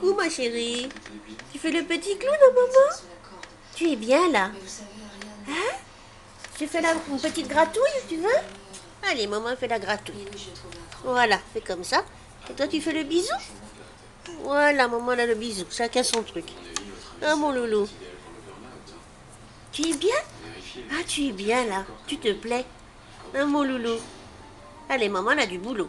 coucou, ma chérie. Tu fais le petit clown à maman Tu es bien là Hein Tu fais la une petite gratouille, tu veux Allez, maman fait la gratouille. Voilà, fais comme ça. Et toi, tu fais le bisou Voilà, maman a le bisou. Chacun son truc. Ah, mon loulou. Tu es bien Ah, tu es bien là. Tu te plais Ah, mon loulou. Allez, maman, elle a du boulot.